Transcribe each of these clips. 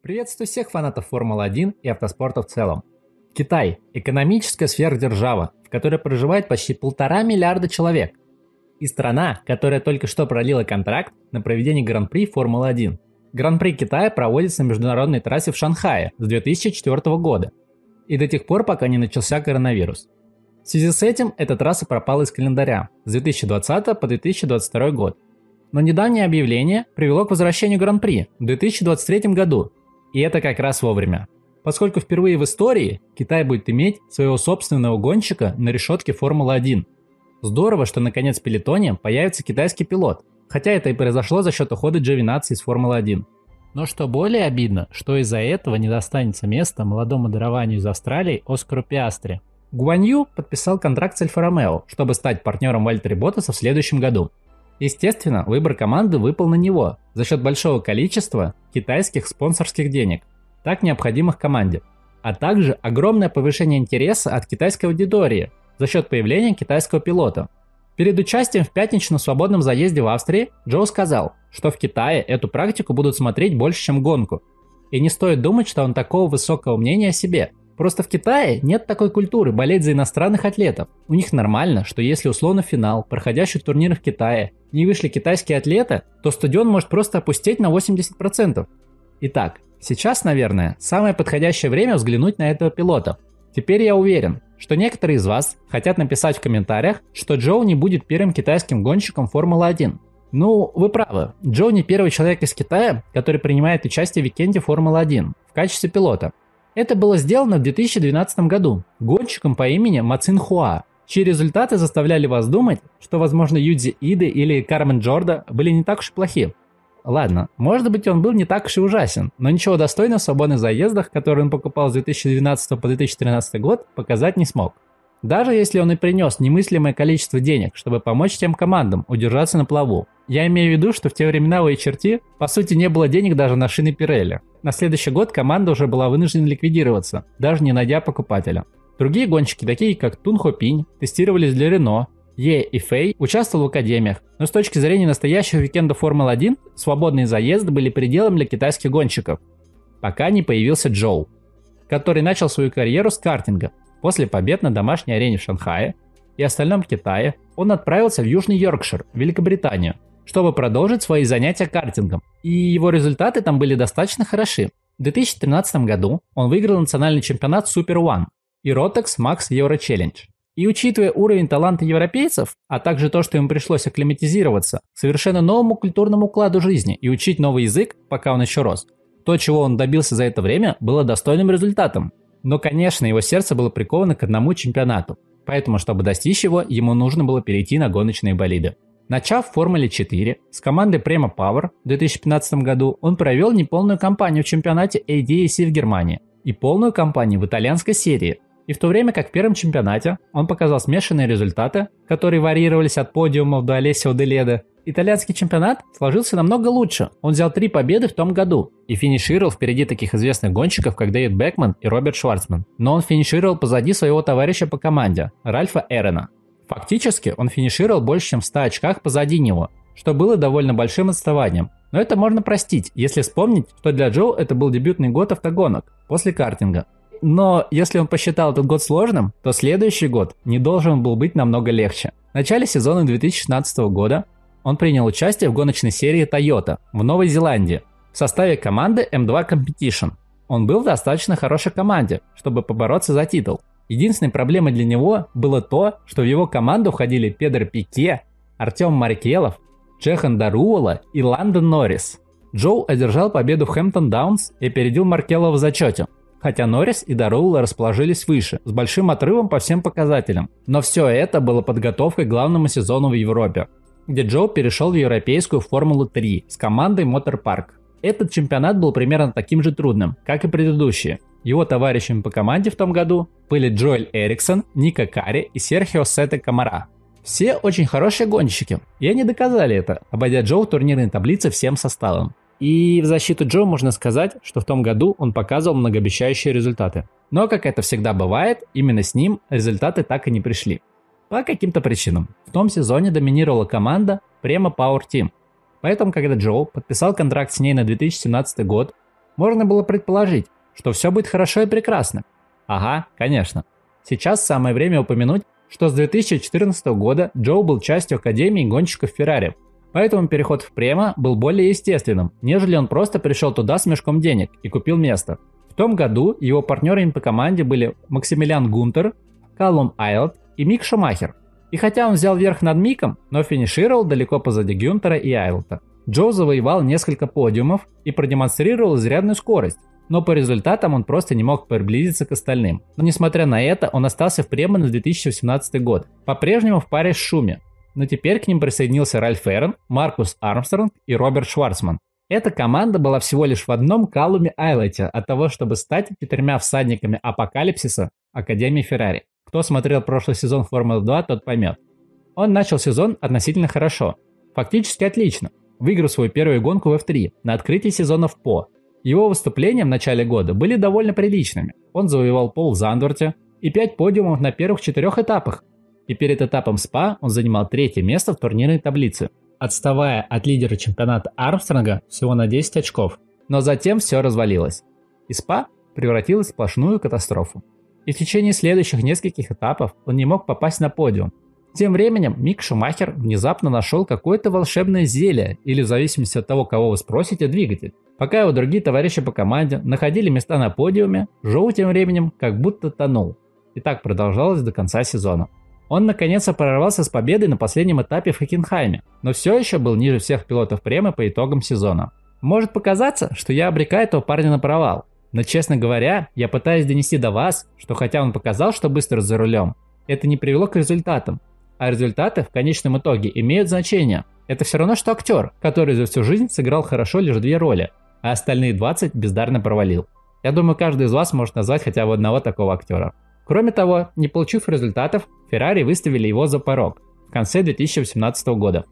Приветствую всех фанатов Формулы-1 и автоспорта в целом. Китай – экономическая сверхдержава, в которой проживает почти полтора миллиарда человек. И страна, которая только что пролила контракт на проведение Гран-при Формулы-1. Гран-при Китая проводится на международной трассе в Шанхае с 2004 года. И до тех пор, пока не начался коронавирус. В связи с этим эта трасса пропала из календаря с 2020 по 2022 год. Но недавнее объявление привело к возвращению Гран-при в 2023 году. И это как раз вовремя. Поскольку впервые в истории Китай будет иметь своего собственного гонщика на решетке Формулы-1. Здорово, что наконец в пелетоне появится китайский пилот, хотя это и произошло за счет ухода Джовинации из Формулы-1. Но что более обидно, что из-за этого не достанется места молодому дарованию из Австралии Оскару Пиастре. Гуанью подписал контракт с Альфа-Ромео, чтобы стать партнером Вальтери Ботаса в следующем году. Естественно, выбор команды выпал на него за счет большого количества китайских спонсорских денег, так необходимых команде, а также огромное повышение интереса от китайской аудитории за счет появления китайского пилота. Перед участием в пятничном свободном заезде в Австрии Джоу сказал, что в Китае эту практику будут смотреть больше, чем гонку. И не стоит думать, что он такого высокого мнения о себе – Просто в Китае нет такой культуры болеть за иностранных атлетов. У них нормально, что если условно финал, проходящий турнир в Китае, не вышли китайские атлеты, то стадион может просто опустить на 80%. Итак, сейчас, наверное, самое подходящее время взглянуть на этого пилота. Теперь я уверен, что некоторые из вас хотят написать в комментариях, что Джоу не будет первым китайским гонщиком Формулы-1. Ну, вы правы, Джоу не первый человек из Китая, который принимает участие в викенде Формулы-1 в качестве пилота. Это было сделано в 2012 году гонщиком по имени Ма Цинхуа, чьи результаты заставляли вас думать, что, возможно, Юдзи Идэ или Кармен Джорда были не так уж и плохи. Ладно, может быть он был не так уж и ужасен, но ничего достойного в свободных заездах, которые он покупал с 2012 по 2013 год, показать не смог. Даже если он и принес немыслимое количество денег, чтобы помочь тем командам удержаться на плаву. Я имею в виду, что в те времена у HRT по сути не было денег даже на шины Пирелли. На следующий год команда уже была вынуждена ликвидироваться, даже не найдя покупателя. Другие гонщики, такие как Тун Хо Пинь, тестировались для Рено, Е и Фэй участвовал в академиях, но с точки зрения настоящего уикенда Формулы-1, свободные заезды были пределом для китайских гонщиков. Пока не появился Джоу, который начал свою карьеру с картинга, После побед на домашней арене в Шанхае и остальном Китае он отправился в Южный Йоркшир, Великобританию, чтобы продолжить свои занятия картингом. И его результаты там были достаточно хороши. В 2013 году он выиграл национальный чемпионат Super One и Rotex Max Euro Challenge. И учитывая уровень таланта европейцев, а также то, что им пришлось акклиматизироваться к совершенно новому культурному укладу жизни и учить новый язык, пока он еще рос, то, чего он добился за это время, было достойным результатом. Но, конечно, его сердце было приковано к одному чемпионату, поэтому, чтобы достичь его, ему нужно было перейти на гоночные болиды. Начав в Формуле 4 с командой Prema Power в 2015 году, он провел неполную кампанию в чемпионате ADAC в Германии и полную кампанию в итальянской серии. И в то время как в первом чемпионате он показал смешанные результаты, которые варьировались от подиумов до Олесио Деледа, итальянский чемпионат сложился намного лучше. Он взял три победы в том году и финишировал впереди таких известных гонщиков, как Дэвид Бекман и Роберт Шварцман. Но он финишировал позади своего товарища по команде, Ральфа Эрена. Фактически он финишировал больше, чем в 100 очках позади него, что было довольно большим отставанием. Но это можно простить, если вспомнить, что для Джоу это был дебютный год автогонок после картинга. Но если он посчитал этот год сложным, то следующий год не должен был быть намного легче. В начале сезона 2016 года он принял участие в гоночной серии Toyota в Новой Зеландии в составе команды M2 Competition. Он был в достаточно хорошей команде, чтобы побороться за титул. Единственной проблемой для него было то, что в его команду входили Педро Пике, Артем Маркелов, Чехан Даруола и Ландон Норрис. Джоу одержал победу в Хэмптон Даунс и опередил Маркелова в зачете, хотя Норрис и Даруола расположились выше, с большим отрывом по всем показателям. Но все это было подготовкой к главному сезону в Европе где Джо перешел в европейскую Формулу-3 с командой Motor Park. Этот чемпионат был примерно таким же трудным, как и предыдущие. Его товарищами по команде в том году были Джоэль Эриксон, Ника Кари и Серхио Сете Камара. Все очень хорошие гонщики, и они доказали это, обойдя Джо в турнирной таблице всем составом. И в защиту Джо можно сказать, что в том году он показывал многообещающие результаты. Но, как это всегда бывает, именно с ним результаты так и не пришли. По каким-то причинам. В том сезоне доминировала команда Prema Power Team. Поэтому, когда Джоу подписал контракт с ней на 2017 год, можно было предположить, что все будет хорошо и прекрасно. Ага, конечно. Сейчас самое время упомянуть, что с 2014 года Джоу был частью Академии гонщиков Феррари, поэтому переход в Према был более естественным, нежели он просто пришел туда с мешком денег и купил место. В том году его партнерами по команде были Максимилиан Гунтер, Каллум Айлд и Мик Шумахер. И хотя он взял верх над Миком, но финишировал далеко позади Гюнтера и Айлта. Джо завоевал несколько подиумов и продемонстрировал изрядную скорость, но по результатам он просто не мог приблизиться к остальным. Но несмотря на это, он остался в Премон на 2018 год, по-прежнему в паре с Шуми. Но теперь к ним присоединился Ральф Эрн, Маркус Армстронг и Роберт Шварцман. Эта команда была всего лишь в одном калуме Айлайте от того, чтобы стать четырьмя всадниками апокалипсиса Академии Феррари. Кто смотрел прошлый сезон Формулы 2, тот поймет. Он начал сезон относительно хорошо. Фактически отлично. Выиграл свою первую гонку в F3 на открытии сезона в ПО. Его выступления в начале года были довольно приличными. Он завоевал пол в Зандворте и 5 подиумов на первых четырех этапах. И перед этапом СПА он занимал третье место в турнирной таблице, отставая от лидера чемпионата Армстронга всего на 10 очков. Но затем все развалилось. И СПА превратилась в сплошную катастрофу и в течение следующих нескольких этапов он не мог попасть на подиум. Тем временем Мик Шумахер внезапно нашел какое-то волшебное зелье, или в зависимости от того, кого вы спросите, двигатель. Пока его другие товарищи по команде находили места на подиуме, Жоу тем временем как будто тонул. И так продолжалось до конца сезона. Он наконец-то прорвался с победой на последнем этапе в Хокенхайме, но все еще был ниже всех пилотов премы по итогам сезона. Может показаться, что я обрекаю этого парня на провал, но, честно говоря, я пытаюсь донести до вас, что хотя он показал, что быстро за рулем, это не привело к результатам. А результаты в конечном итоге имеют значение. Это все равно, что актер, который за всю жизнь сыграл хорошо лишь две роли, а остальные 20 бездарно провалил. Я думаю, каждый из вас может назвать хотя бы одного такого актера. Кроме того, не получив результатов, Феррари выставили его за порог в конце 2018 года,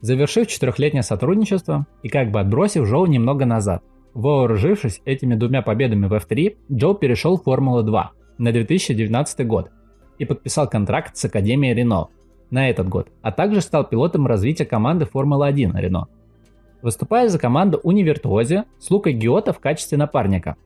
завершив четырехлетнее сотрудничество и как бы отбросив Жоу немного назад. Вооружившись этими двумя победами в F3, Джо перешел в Формулу-2 на 2019 год и подписал контракт с Академией Рено на этот год, а также стал пилотом развития команды Формулы-1 Рено. Выступая за команду Универтуози с Лукой Гиота в качестве напарника.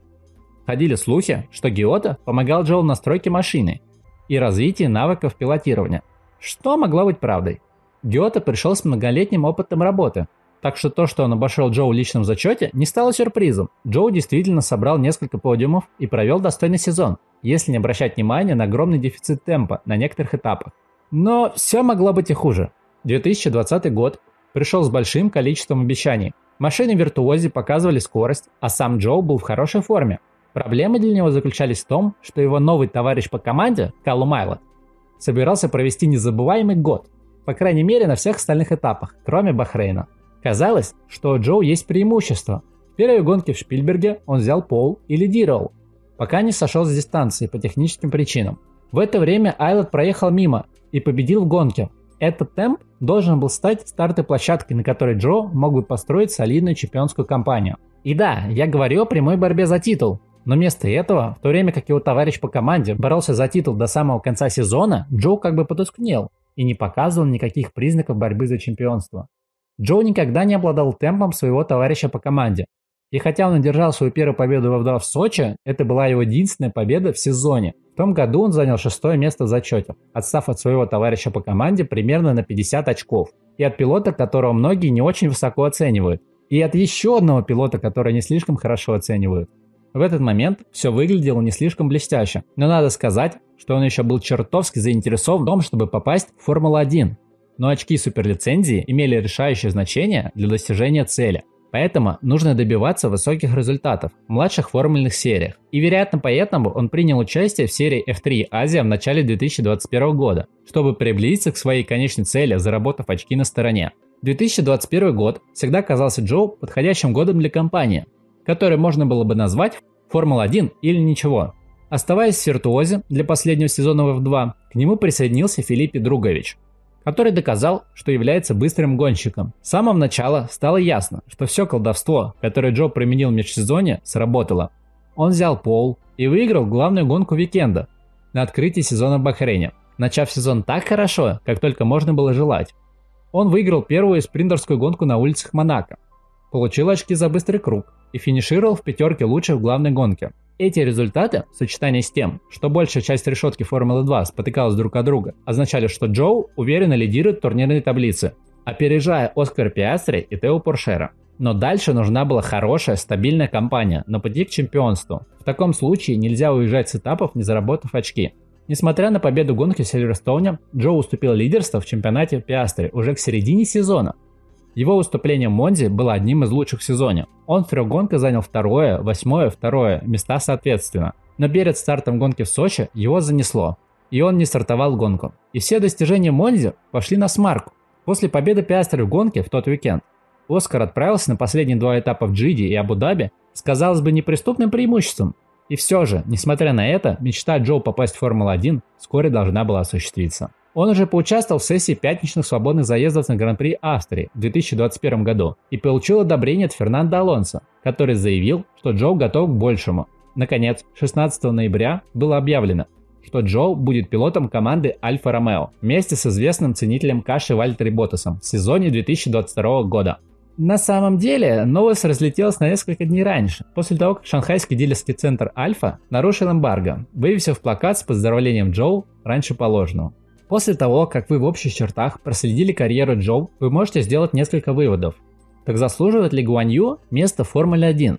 Ходили слухи, что Гиота помогал Джоу в настройке машины и развитии навыков пилотирования. Что могло быть правдой? Гиота пришел с многолетним опытом работы – так что то, что он обошел Джоу в личном зачете, не стало сюрпризом. Джоу действительно собрал несколько подиумов и провел достойный сезон, если не обращать внимания на огромный дефицит темпа на некоторых этапах. Но все могло быть и хуже. 2020 год пришел с большим количеством обещаний. Машины виртуози показывали скорость, а сам Джоу был в хорошей форме. Проблемы для него заключались в том, что его новый товарищ по команде, Калу Майлот, собирался провести незабываемый год, по крайней мере на всех остальных этапах, кроме Бахрейна. Казалось, что у Джоу есть преимущество. В первой гонке в Шпильберге он взял пол и лидировал, пока не сошел с дистанции по техническим причинам. В это время Айлот проехал мимо и победил в гонке. Этот темп должен был стать стартовой площадкой, на которой Джо мог бы построить солидную чемпионскую кампанию. И да, я говорю о прямой борьбе за титул, но вместо этого, в то время как его товарищ по команде боролся за титул до самого конца сезона, Джо как бы потускнел и не показывал никаких признаков борьбы за чемпионство. Джо никогда не обладал темпом своего товарища по команде. И хотя он одержал свою первую победу в F2 в Сочи, это была его единственная победа в сезоне. В том году он занял шестое место в зачете, отстав от своего товарища по команде примерно на 50 очков. И от пилота, которого многие не очень высоко оценивают. И от еще одного пилота, который не слишком хорошо оценивают. В этот момент все выглядело не слишком блестяще, но надо сказать, что он еще был чертовски заинтересован в том, чтобы попасть в Формулу-1, но очки суперлицензии имели решающее значение для достижения цели. Поэтому нужно добиваться высоких результатов в младших формульных сериях. И вероятно поэтому он принял участие в серии F3 Азия в начале 2021 года, чтобы приблизиться к своей конечной цели, заработав очки на стороне. 2021 год всегда казался Джо подходящим годом для компании, который можно было бы назвать Формула-1 или ничего. Оставаясь в виртуозе для последнего сезона в F2, к нему присоединился Филиппе Другович, который доказал, что является быстрым гонщиком. С самого начала стало ясно, что все колдовство, которое Джо применил в межсезонье, сработало. Он взял пол и выиграл главную гонку уикенда на открытии сезона в Бахрейне, начав сезон так хорошо, как только можно было желать. Он выиграл первую спринтерскую гонку на улицах Монако, получил очки за быстрый круг и финишировал в пятерке лучших в главной гонке. Эти результаты, в сочетании с тем, что большая часть решетки Формулы-2 спотыкалась друг от друга, означали, что Джоу уверенно лидирует в турнирной таблице, опережая Оскар Пиастри и Тео Поршера. Но дальше нужна была хорошая, стабильная компания на пути к чемпионству. В таком случае нельзя уезжать с этапов, не заработав очки. Несмотря на победу гонки в Сильверстоуне, Джо уступил лидерство в чемпионате Пиастри уже к середине сезона. Его выступление в Монзе было одним из лучших в сезоне. Он в трех гонках занял второе, восьмое, второе места соответственно. Но перед стартом гонки в Сочи его занесло, и он не стартовал гонку. И все достижения Монзе пошли на смарку. После победы Пиастри в гонке в тот уикенд Оскар отправился на последние два этапа в Джиди и Абу-Даби с, казалось бы, неприступным преимуществом. И все же, несмотря на это, мечта Джо попасть в Формулу-1 вскоре должна была осуществиться. Он уже поучаствовал в сессии пятничных свободных заездов на Гран-при Австрии в 2021 году и получил одобрение от Фернандо Алонсо, который заявил, что Джо готов к большему. Наконец, 16 ноября было объявлено, что Джо будет пилотом команды Альфа Ромео вместе с известным ценителем каши Вальтери Ботасом в сезоне 2022 года. На самом деле, новость разлетелась на несколько дней раньше, после того, как шанхайский дилерский центр Альфа нарушил эмбарго, вывесив плакат с поздравлением Джоу раньше положенного. После того, как вы в общих чертах проследили карьеру Джоу, вы можете сделать несколько выводов. Так заслуживает ли Гуань Ю место в Формуле 1?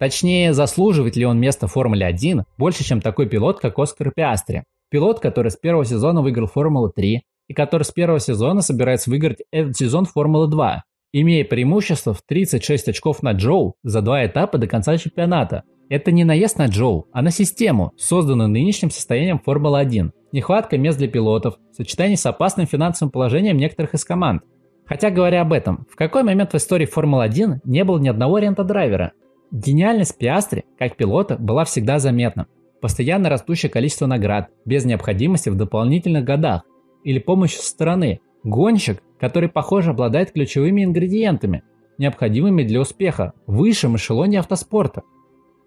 Точнее, заслуживает ли он место в Формуле 1 больше, чем такой пилот, как Оскар Пиастри? Пилот, который с первого сезона выиграл Формулу 3 и который с первого сезона собирается выиграть этот сезон Формулы 2, имея преимущество в 36 очков на Джоу за два этапа до конца чемпионата. Это не наезд на Джоу, а на систему, созданную нынешним состоянием Формулы-1. Нехватка мест для пилотов, сочетание с опасным финансовым положением некоторых из команд. Хотя говоря об этом, в какой момент в истории Формулы-1 не было ни одного рента-драйвера? Гениальность Пиастри, как пилота, была всегда заметна. Постоянно растущее количество наград, без необходимости в дополнительных годах или помощи со стороны. Гонщик, который, похоже, обладает ключевыми ингредиентами, необходимыми для успеха в высшем эшелоне автоспорта.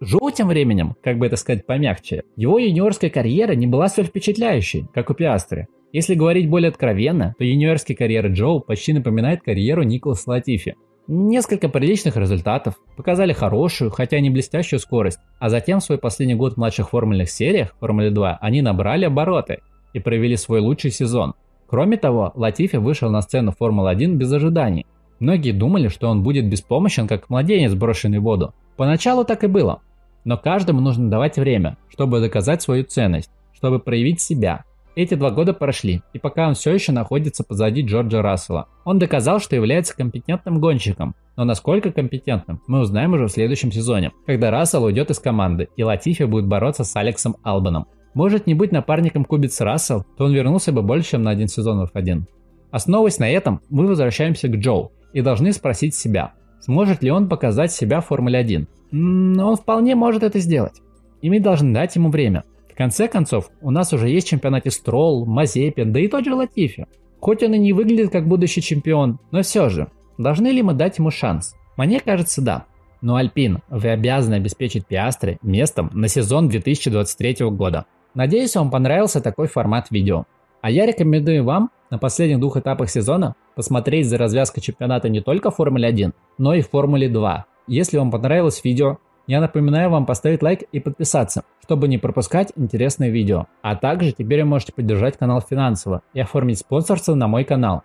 Жоу тем временем, как бы это сказать помягче, его юниорская карьера не была столь впечатляющей, как у Пиастри. Если говорить более откровенно, то юниорская карьера Джоу почти напоминает карьеру Николаса Латифи. Несколько приличных результатов, показали хорошую, хотя не блестящую скорость, а затем в свой последний год в младших формульных сериях, Формуле 2, они набрали обороты и провели свой лучший сезон. Кроме того, Латифи вышел на сцену Формулы-1 без ожиданий. Многие думали, что он будет беспомощен, как младенец, брошенный в воду. Поначалу так и было. Но каждому нужно давать время, чтобы доказать свою ценность, чтобы проявить себя. Эти два года прошли, и пока он все еще находится позади Джорджа Рассела. Он доказал, что является компетентным гонщиком, но насколько компетентным, мы узнаем уже в следующем сезоне, когда Рассел уйдет из команды, и Латифи будет бороться с Алексом Албаном. Может не быть напарником Кубиц Рассел, то он вернулся бы больше, чем на один сезон в один. Основываясь на этом, мы возвращаемся к Джоу и должны спросить себя, сможет ли он показать себя в Формуле 1. Но он вполне может это сделать. И мы должны дать ему время. В конце концов, у нас уже есть чемпионаты Стролл, Мазепин, да и тот же Латифи. Хоть он и не выглядит как будущий чемпион, но все же, должны ли мы дать ему шанс? Мне кажется, да. Но Альпин, вы обязаны обеспечить Пиастре местом на сезон 2023 года. Надеюсь, вам понравился такой формат видео. А я рекомендую вам на последних двух этапах сезона посмотреть за развязкой чемпионата не только в Формуле 1, но и в Формуле 2. Если вам понравилось видео, я напоминаю вам поставить лайк и подписаться, чтобы не пропускать интересные видео. А также теперь вы можете поддержать канал финансово и оформить спонсорство на мой канал.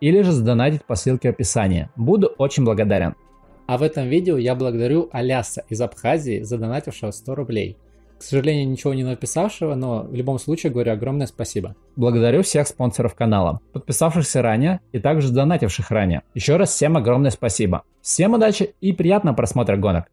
Или же задонатить по ссылке в описании. Буду очень благодарен. А в этом видео я благодарю Аляса из Абхазии, задонатившего 100 рублей к сожалению, ничего не написавшего, но в любом случае говорю огромное спасибо. Благодарю всех спонсоров канала, подписавшихся ранее и также донативших ранее. Еще раз всем огромное спасибо. Всем удачи и приятного просмотра гонок.